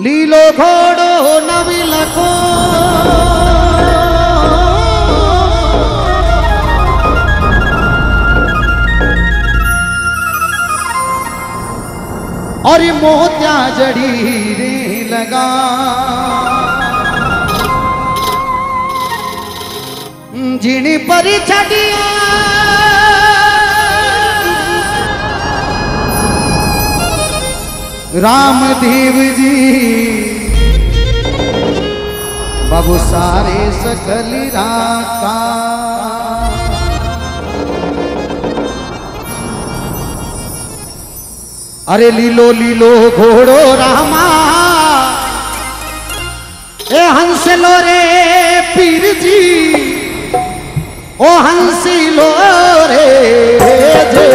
લીલો ઘોડો નવી લખો और मोत्या जड़ी रे लगा जिनी पर छड़िया रामदेव जी बाबू सारे सकल राका। अरे लीलो लीलो घोड़ो रामा। ए हंस लो रे पीर जी ओ हँसी लो रे जे।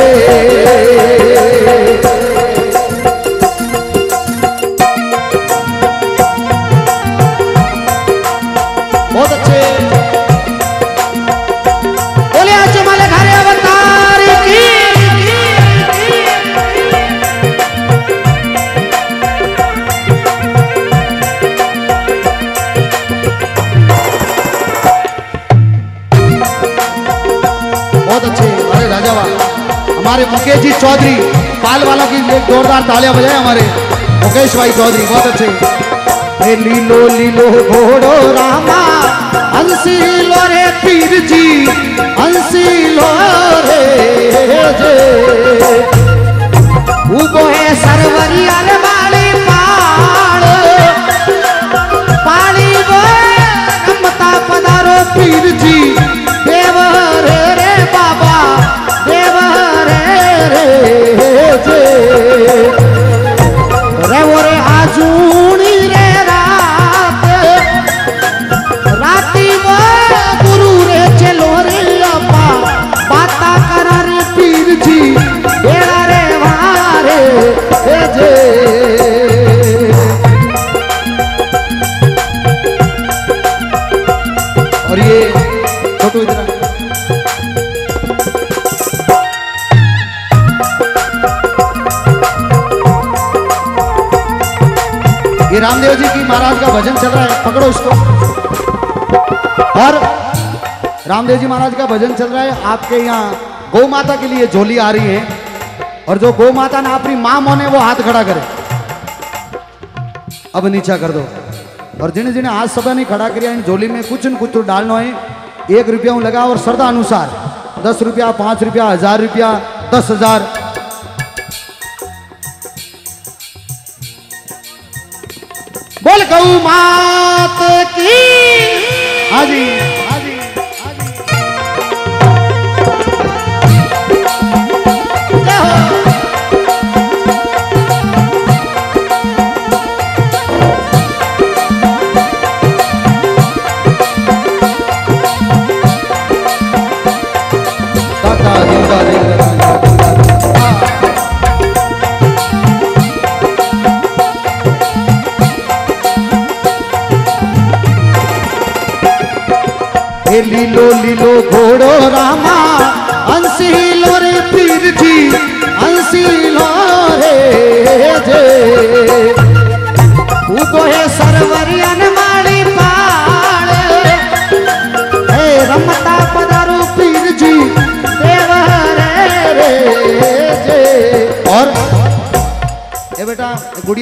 जी चौधरी पाल वालों की एक जोरदार तालियाँ बजाए हमारे। मुकेश भाई चौधरी, बहुत अच्छे। लीलो लीलो घोड़ो रामा, हँसी लो रे पीर जी हँसी लो रे जे। उगो है सरवरिया रे वाली पाड़ पाणी गो, रमता पधारो पीर जी ये रामदेव जी की महाराज का भजन चल रहा है, पकड़ो इसको। और रामदेव जी महाराज का भजन चल रहा है, आपके यहाँ गौ माता के लिए झोली आ रही है। और जो गौ माता ने अपनी माँ मोने, वो हाथ खड़ा करे। अब नीचा कर दो। और जिन्हें जिन्हें हाथ सदा नहीं खड़ा करिया इन झोली में कुछ न कुछ तो डालना है। एक रुपया लगा और श्रद्धा अनुसार दस रुपया, पाँच रुपया, हज़ार रुपया, दस हज़ार। मात की। हाजी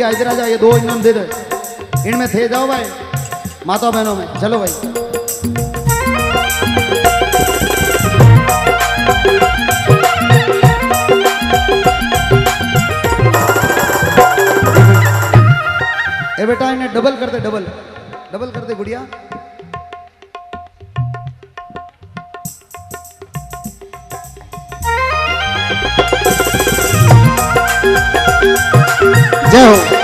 गुड़िया इधर आ जाओ ये दो इनाम दे दो इनमें थे जाओ भाई माता बहनों में चलो भाई बेटा इन्हें डबल कर दे डबल डबल कर दे गुड़िया जय हो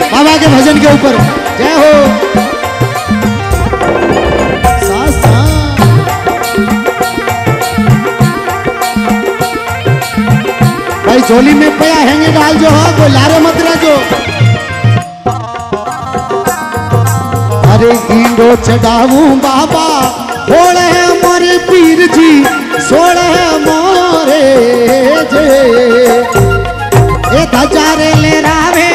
बाबा के भजन के ऊपर। जय हो। भाई, झोली में पया हैंगे डाल जो, हो कोई लारे मत जो अरे ईंडो चढ़ाऊ बाबा होड़े मोरे पीर जी सोड़े मोरे जे। ए धजारे ले रावे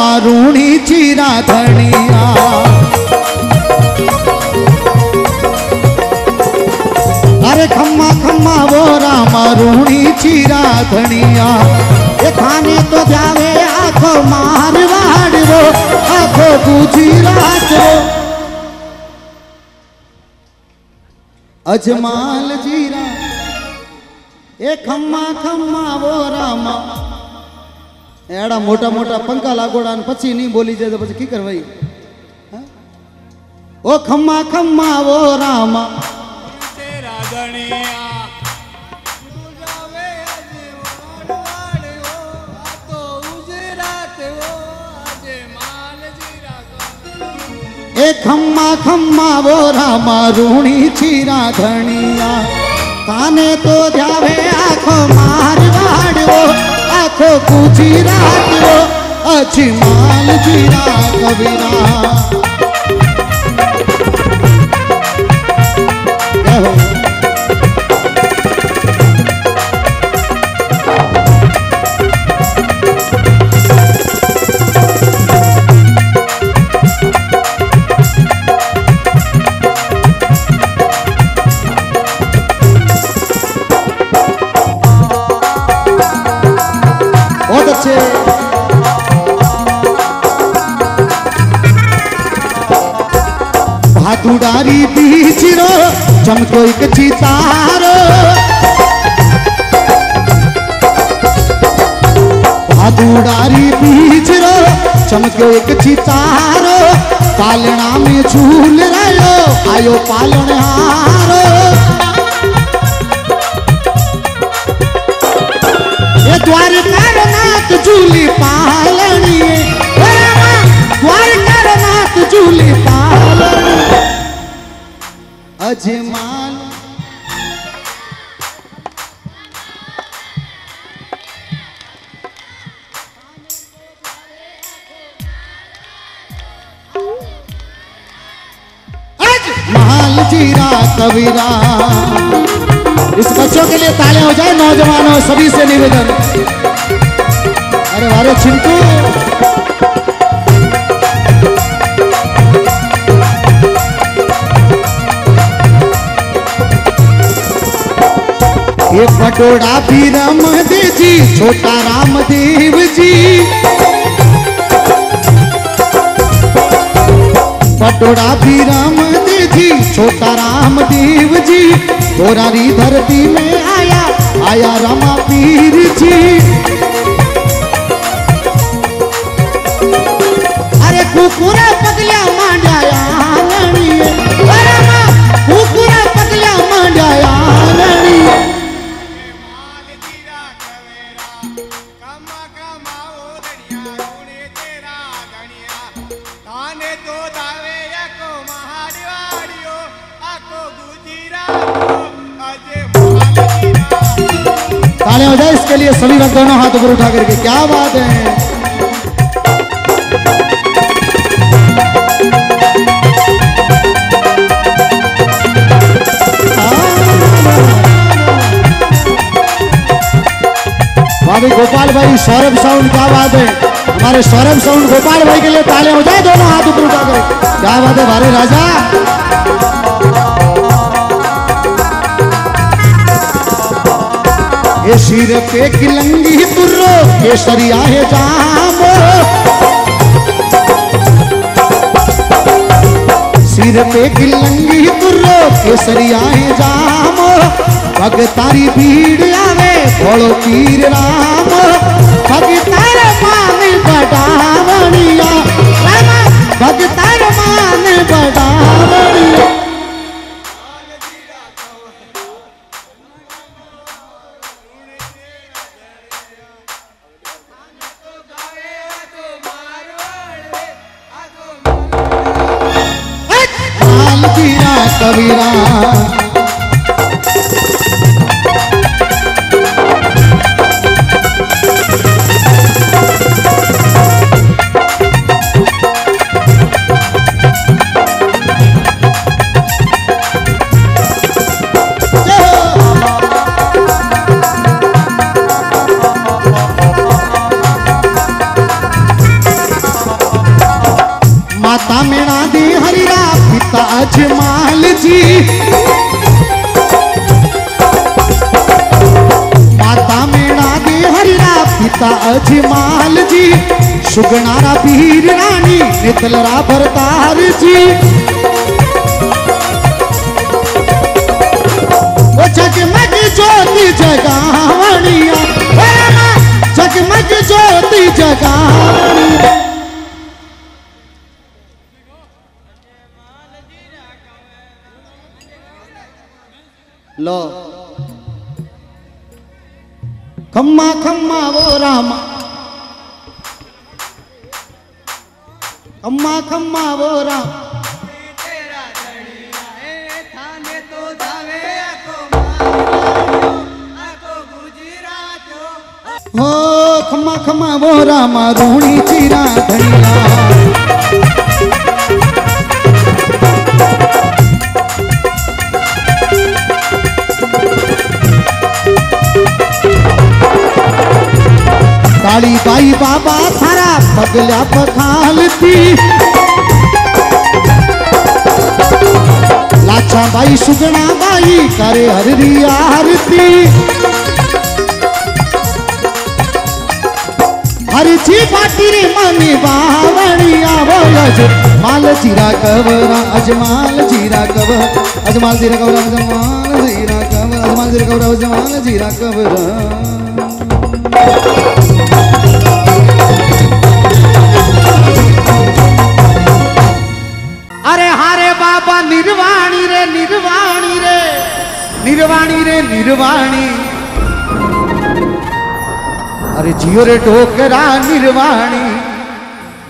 मारूणी चीरा धनिया। अरे खम्मा खम्मा वो मारूणी चीरा धनिया। ये खाने तो जावे, आखो मारवाड़ रो, आखो दूजी रात रो अजमाल जीरा ए खम्मा खम्मा वो रामा। એડા મોટા મોટા પંખા લાગોડા ને પછી નહીં બોલી જાય તો પછી કી કરવાઈ હા? ઓ ખમ્મા ખમ્મા વો રામા તેરા ધણિયા તું જાવે આજે વાડવાડ્યો, આ તો ઉજરાતવો, આજે માલજીરા ગો. એ ખમ્મા ખમ્મા વો રામા રૂણી ચીરા ધણિયા કાને તો જાવે આખો મારવાડવો આખો ठोकू जीरा किलो अजमाल जीरा कबीरा। कहो चमको एक चितारो भादुड़ारी बीच रो चमको एक चितारो पालना में झूल रहो आयो पालन हारो। ये द्वारका नाथ झूली पार मुझे मान। कबीरा। इस बच्चों के लिए ताले हो जाए नौजवानों, सभी से निवेदन। अरे अरे चिंतू ये पटोड़ा भी राम जी छोटा रामदेव जी पटोड़ा भी राम जी छोटा रामदेव जी गोरारी धरती में आया आया रामा पीर जी अरे कुकुरा पगल्या ताले हो जाए इसके लिए सभी लोग दोनों हाथ ऊपर उठा करके, क्या बात है? भाभी गोपाल भाई, सौरभ साउंड, क्या बात है? हमारे सौरभ साउंड गोपाल भाई के लिए ताले हो जाए दोनों हाथ ऊपर उठा कर क्या बात है, भारे राजा? ये सिर पे किलंगी तुर्रो केसरिया है जाम सिर पे किलंगी तुर्रो केसरिया है जाम भगतारी भीड़ आवे, बोलो पीर राम। भगतार मान बडावणिया भगतार मान बडावणिया माता मेरा दी पिता अजमाल जी। माता मेरा दी हरिरा पिता अजमाल जी। सुगनारा वीर रानी, नितलरा भरतार जी। जगमग ज्योति जगावणिया। जगमग ज्योति जगावणिया। खम्मा खम्मा, वो रामा। खम्मा खम्मा, वो राम। हो, खम्मा खम्मा, वो रामा, रोणी चिरा धनिया काळी बाई बाबा थारा पगल्या पखालती लाछा बाई, सुगणा बाई, करे हररी आरती। पाटी रे मनी बावणिया बोलज माल जीरा कवरा अजमाल जीरा कवर अजमाल जीरा कवरा अजमाल जीरा कवर अजमाल जीरा कवरा अजमाल जीरा कवरा अरे हारे बाबा, निर्वाणी रे निर्वाणी रे। निर्वाणी रे, निर्वाणी। अरे जियो रे ढोकरा निर्वाणी।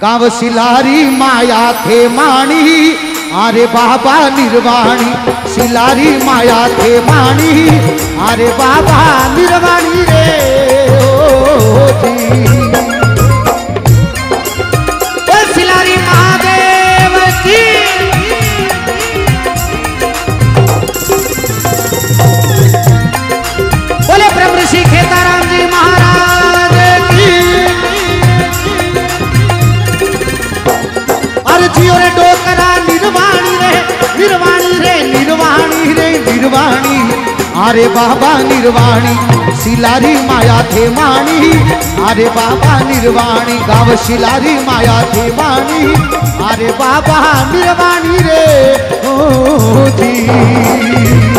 गाव सिलारी माया थे माणी। अरे बाबा निर्वाणी सिलारी माया थे माणी अरे बाबा निर्वाणी रे ओ जी। ओ सिलारी महादेव निर्वाणी रे निर्वाणी रे, निर्वाणी। अरे बाबा, निर्वाणी। शिलारी माया थे माणी। अरे बाबा, निर्वाणी। गाव शिलारी माया थे माणी। अरे बाबा, निर्वाणी रे, ओ जी।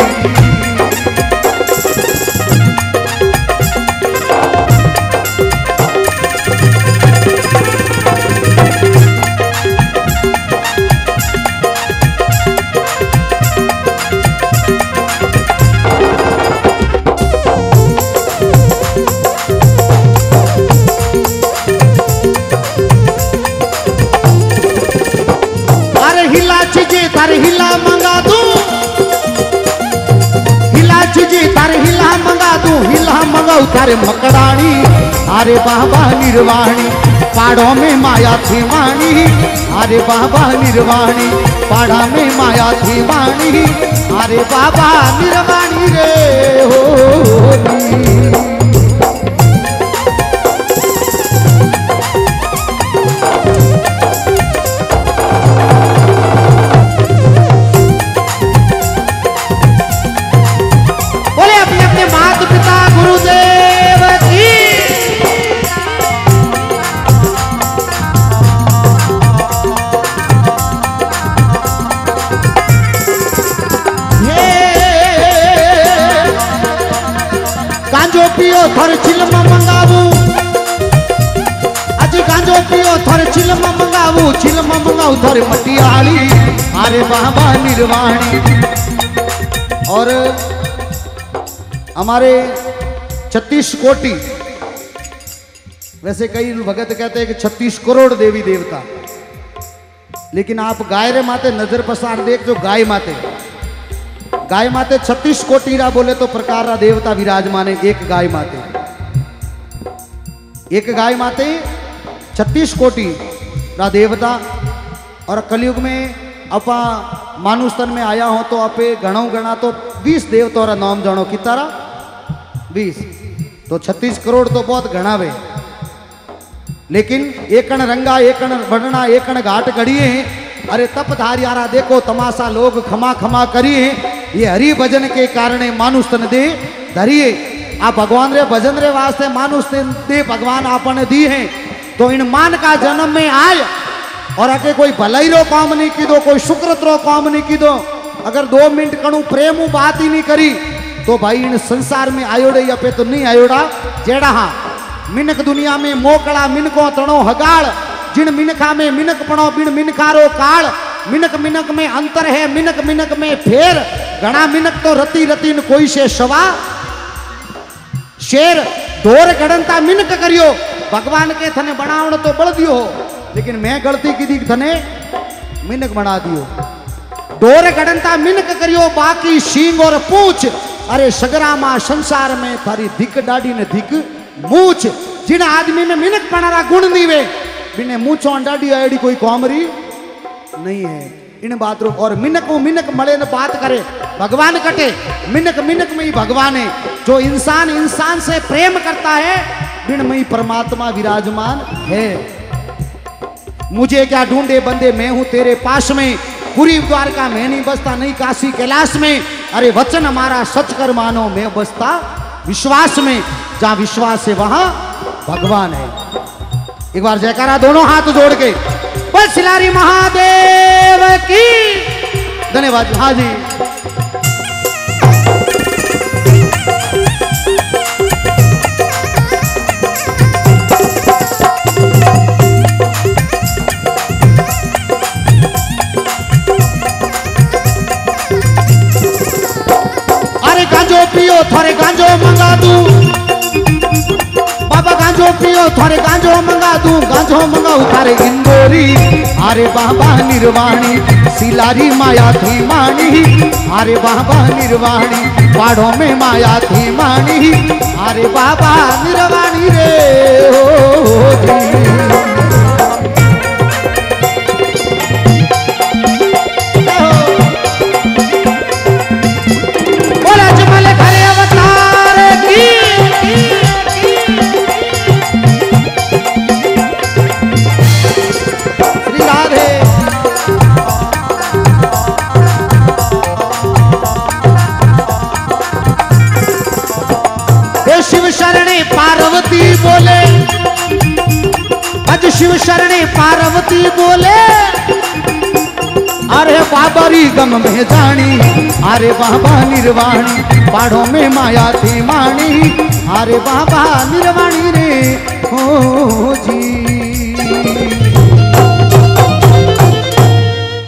तारे मकड़ाणी अरे बाबा निर्वाणी पाड़ो में माया थी वाणी अरे बाबा निर्वाणी पाड़ा में माया थी वाणी अरे बाबा थोड़े मटियाली अरे बाबा निर्वाणी। और हमारे छत्तीस कोटि, वैसे कई भगत कहते हैं कि छत्तीस करोड़ देवी देवता। लेकिन आप गाय रे माते नज़र पसार देख जो गाय माते। गाय माते छत्तीस कोटि रा बोले तो प्रकार रा देवता विराजमान है, एक गाय माते। एक गाय माते, छत्तीस कोटि रा देवता और कलयुग में अपा मानुष तन में आया हो तो अपे गणो गणा तो बीस देवता रा नाम जानो कितारा बीस। तो छत्तीस करोड़ तो बहुत घना वे लेकिन एकण रंगा एकण वर्णना एकण घाट गढ़िए अरे तप धारियारा देखो, तमाशा लोग खमा खमा करिए ये हरि भजन के कारण मानुष तन दे, धरिए। आप भगवान रे, भजन रे वास्ते मानुष दे, भगवान आपने दी है। तो इन मान का जन्म में आय और अगे कोई भलाई रो काम नहीं की दो कोई शुक्रत रो काम नहीं की दो अगर दो मिनट कणु प्रेम बात ही नहीं करी तो भाई इन संसार में आयोड़े या पे तो नहीं आयोड़ा। जेड़ा हाँ मिनक दुनिया में मोकड़ा मिनको तणो हगाड़, जिन मिनखा में मिनक पणो बिन मिनखारो काल मिनक मिनक में अंतर है, मिनक मिनक में फेर। घना मिनक तो रति रतिन कोई से सवा शेर ढोर गड़नता मिनक करियो। भगवान के थने बनावण तो बड़ दियो लेकिन मैं गलती की दी थने मिनक बना दियो। ढोर गड़नता मिनक करियो, बाकी सींग और पूछ। अरे सगरा माँ संसार में थारी धिक, डाडी ने धिक, मूछ। जिन आदमी में मिनक पणारा गुण नीवे बिने मूछो डाडी आईडी कोई कॉमरी नहीं है। इन बात और मिनक वो मिनक मले न बात करे, भगवान कटे। मिनक मिनक में ही भगवान है। जो इंसान इंसान से प्रेम करता है, बिन में ही परमात्मा विराजमान है। मुझे क्या ढूंढे बंदे? मैं हूँ तेरे पास में। पूरी द्वारका मैं नहीं बसता, नहीं काशी कैलाश में। अरे वचन हमारा सच कर मानो, मैं बसता विश्वास में। जहाँ विश्वास है, वहाँ भगवान है। एक बार जयकारा दोनों हाथ जोड़ के। बस महादेव की। धन्यवाद हाँ जी। पियो थोड़े गांजो मंगा दू गांजो मंगाऊ थारे इंदोरी अरे बाबा निर्वाणी सिलारी माया थी मानी अरे बाबा निर्वाणी पाड़ों में माया थी मानी अरे बाबा निर्वाणी रे हो हो, हो, हो, हो, हो, हो, हो, बोला बाबरी गम में जानी अरे बाबा निर्वाणी पहाड़ों में माया थी माणी अरे बाबा निर्वाणी रे हो जी।